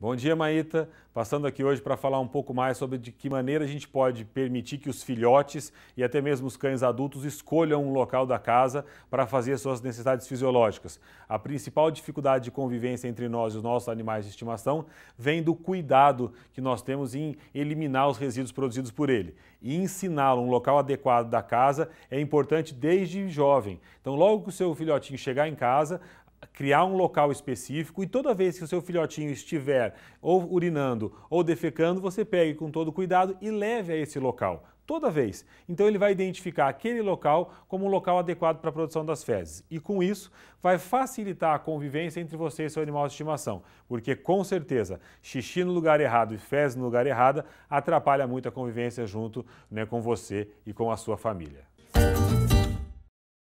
Bom dia, Maíta. Passando aqui hoje para falar um pouco mais sobre de que maneira a gente pode permitir que os filhotes e até mesmo os cães adultos escolham um local da casa para fazer suas necessidades fisiológicas. A principal dificuldade de convivência entre nós e os nossos animais de estimação vem do cuidado que nós temos em eliminar os resíduos produzidos por ele. E ensiná-lo um local adequado da casa é importante desde jovem. Então, logo que o seu filhotinho chegar em casa, criar um local específico e toda vez que o seu filhotinho estiver ou urinando ou defecando, você pegue com todo cuidado e leve a esse local. Toda vez. Então ele vai identificar aquele local como um local adequado para a produção das fezes. E com isso vai facilitar a convivência entre você e seu animal de estimação. Porque com certeza, xixi no lugar errado e fezes no lugar errado atrapalha muito a convivência junto né, com você e com a sua família.